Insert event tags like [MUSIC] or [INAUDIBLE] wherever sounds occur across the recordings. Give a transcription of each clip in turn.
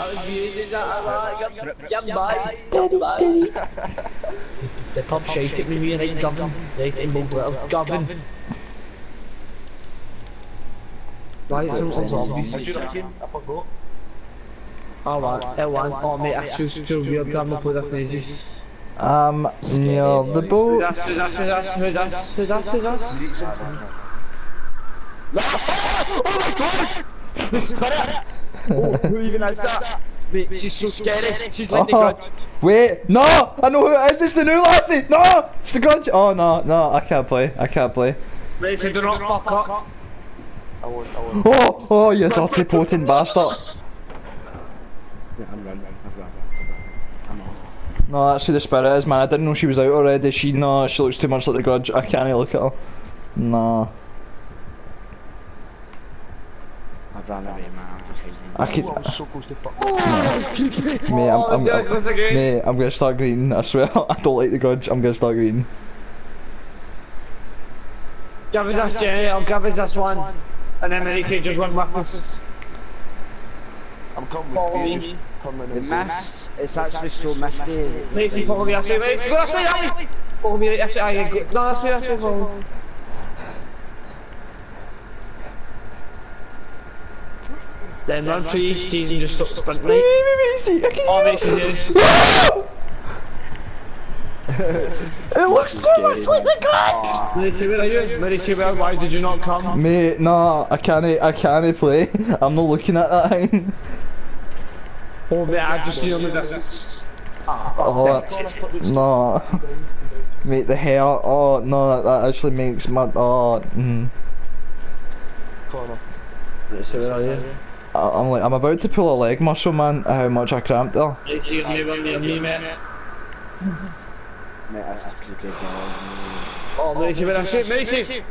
That a. Yeah, bye. Bye. The pub at me, right, Gavin? Right, in Bulgaria. Gavin. Why is there zombies? I forgot. Oh, right. L1. Oh, mate, that's just too weird. I've not played that. Um, near the boat. that? Who's that? Who's that? Who's that? Who's that? Who's that? Oh, who even has that? Mate, she's so scary. She's like the Oh, grudge. wait, no! I know who it is. It's the new lassie. No, it's the grudge. Oh no, no, I can't play. I can't play. Mate, so do not fuck up. I won't, I won't. Oh, oh, you dirty potent bastard. Yeah, I'm running, I'm running, I'm running. I'm off. No, that's who the spirit is, man. I didn't know she was out already. She no, she looks too much like the grudge. I can't even look at her. Nah, I've run away, man. I'm just hiding. I could. Oh, I was so close to fuck. [LAUGHS] Mate, I'm, I'm, there it goes again. mate, I'm gonna start greeting. I swear, [LAUGHS] I don't like the grudge. I'm gonna start greeting. Gavin, that's Jenny. I'll Gavin, that's one. And then Mary Kay just run with us. I'm coming with me. you. The in. mist, it's actually so misty. Mate, you follow me this way, mate. Go this way, that way. Follow me this way. aye, go- No, this way, this way, follow me. Then run through each team and just stop sprinting, Wait, right? wait, wait, wait, see, I can Oh, hear mate, she's here. It looks so much like the grudge. Mary where are you? Mary Kay, where? Why did you not come? Mate, nah, I can't, I can't play. [LAUGHS] I'm not looking at that thing. Oh, mate, I just seen on the distance. Oh, no. Mate, the hair, oh, no, that, that actually makes my, oh, mm. Corner. Mary where are you? I- I'm like, I'm about to pull a leg muscle, man, how much I cramped there. Mary Kay's near me, me, mate. Mate, that's just creepy girl. Oh, Mary Kay, where are you? Oh, Mary Kay!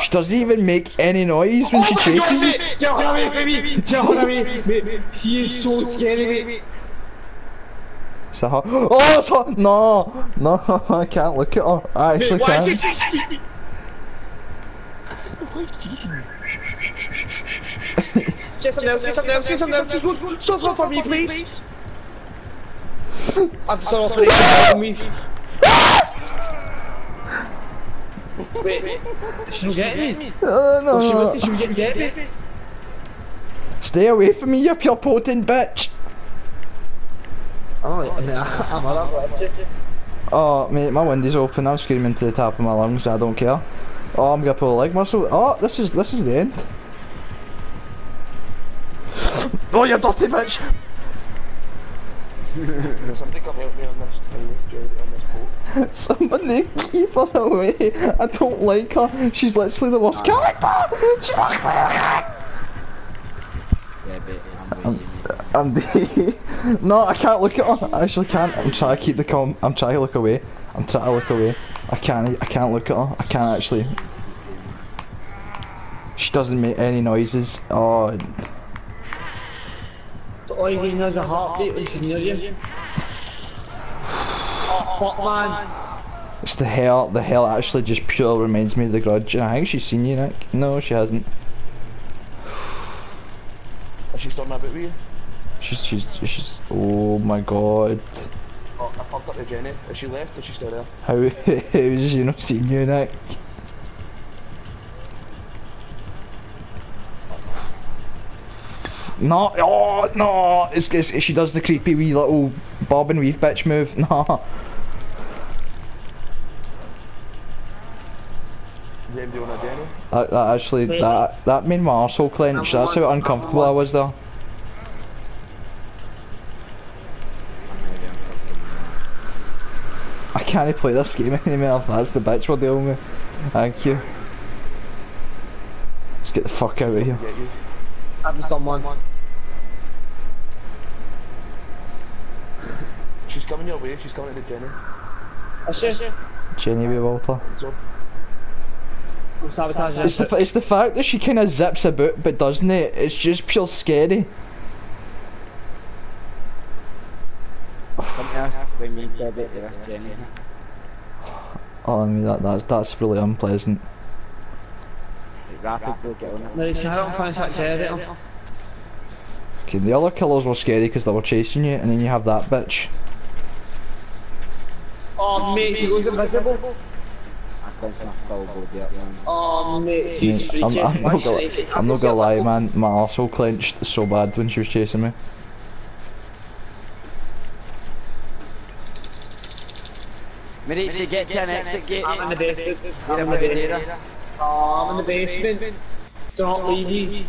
She doesn't even make any noise when she oh, chases you. Get away from me! Get her away! Mate, he is so scary, mate. Is that her? Oh, it's her! No, no, [LAUGHS] I can't look at her. I actually Why is she can't. chasing me? [LAUGHS] [LAUGHS] Get something else, get something else, get something else. Just go, go, stop run for me, please. I'm still operating me. Wait, wait, she not getting me? Uh, no, Oh, she no. was, she was getting get me. Stay away from me, you pure potent bitch. Oh, I mean, I'm alright. Oh, mate, my window's open. I'm screaming to the top of my lungs. I don't care. Oh, I'm gonna pull a leg muscle. Oh, this is this is the end. Oh, you dirty bitch! Somebody come help me on this thing, on this boat. [LAUGHS] Somebody keep her away. I don't like her. She's literally the worst ah. character. She looks like a Yeah, but um, I'm with. I'm the. no, I can't look at her. I actually can't. I'm trying to keep the calm. I'm trying to look away. I'm trying to look away. I can't. I can't look at her. I can't actually. She doesn't make any noises. Oh, All you can hear is a heartbeat when she's near you. Oh, fuck, man. it's the hell, The hell actually just pure reminds me of the grudge. I think she's seen you, Nick. No, she hasn't. Is she still not about with you? She's she's she's. Oh my god. Oh, I fucked up with Jenny. Is she left or is she still there? How [LAUGHS] how is she not seen you, Nick? No, oh no! It's, it's she does the creepy wee little bob and weave bitch move. [LAUGHS] No, Is anybody on a Jenny? that, that actually that that made my arsehole clench. That's how uncomfortable I was there. I'm ready, I'm fucking I can't play this game [LAUGHS] anymore. That's the bitch we're dealing with. Thank you. Let's get the fuck out of here. I've just done one. She's coming your way, she's coming to Jenny. Is she? Jenny Wee Walter. So, I'm sabotaging It's the, it's the fact that she kind of zips about but doesn't it? It's just pure scary. Let me ask when me dead at the rest Jenny. Oh, I mean that that's that's really unpleasant. Like, rapid get on it. Mary, see, I don't finish that generator. fucking the other killers were scary because they were chasing you, and then you have that bitch. Oh, mate, she goes invisible. I can't snuff double body up, man. Oh, mate, she's I'm, I'm, not gonna, I'm not gonna lie, man. My arsehole clenched so bad when she was chasing me. Maritza, get to an exit gate. I'm in the basement. I'm I'm in the basement. Oh, I'm in the basement. Don't leave me.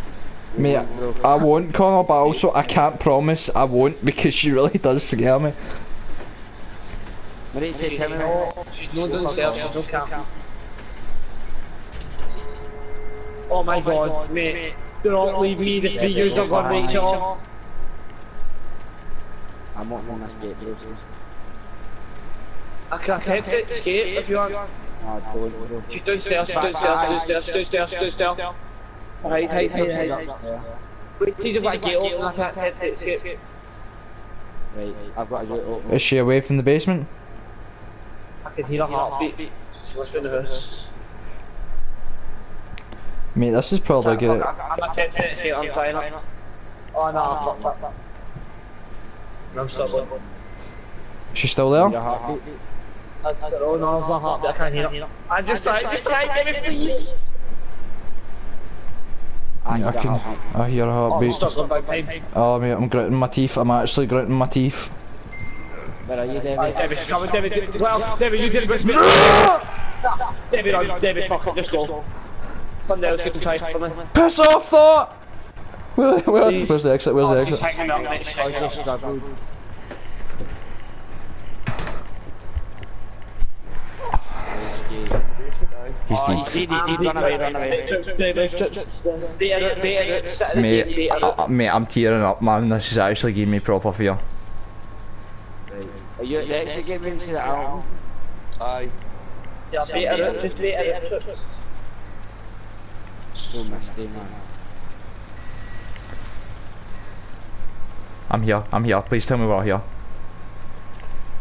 Mate, I won't, Connor, but also I can't promise I won't because she really does scare me. Maritza, tell me She's not downstairs, she's no camp. Oh my god, mate. Do not leave me, the three years are gone right each other. I'm not on this gate, bro. I can attempt it, escape if you want. No, don't, bro. She's downstairs, she's downstairs, she's downstairs, she's downstairs, she's downstairs. Hide, hide, hide, She's hide. upstairs. Wait, till you've got a gate open, I can't attempt it, escape. Right, I've got a gate open. Is she away from the basement? I can hear a heartbeat. She must be in the. Mate, this is probably good. I'm attempting it, escape, I'm trying it. Oh no, I'm fucked up. I'm stubborn. She's still there? heartbeat. I don't no, it's not heartbeat, I can't hear it. I'm just trying, just trying, get me please! I I can. I hear a Oh, I'm heartbeat. stuck big time. Oh mate, I'm gritting my teeth. I'm actually gritting my teeth. Where uh, are you, Right, David? David's coming, David, David. Well, David, you did this bit. [LAUGHS] David, on, David, fuck it, just go. Somebody else can try for me. Piss off, thought. Where, where, Please. where's the exit? Where's Oh, the exit? hanging out next I to just struggled. He's Oh, deep. he's dead, he's dead, run away, run away. David's chips. Bait it, bait it, sit in the Mate, gate, bait it. I, I- mate, I'm tearing up, man. This is actually giving me proper fear. Are you at the exit gate when you see album? Aye. Yeah, bait it, just bait it. chips. So misty, man. I'm here. I'm here. Please tell me we're here.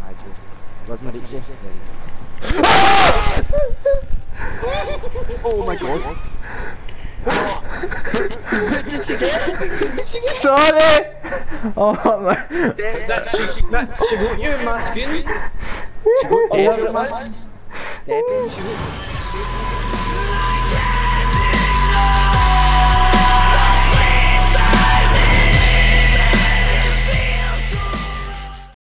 I do. Where's Maritza? oh my god. [LAUGHS] Sorry. Oh my. That, she, that, she got you in my screen. David, Oh, man. David, she